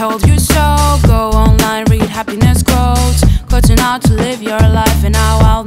told you so. Go online, read happiness quotes. Quotes on how to live your life and how I'll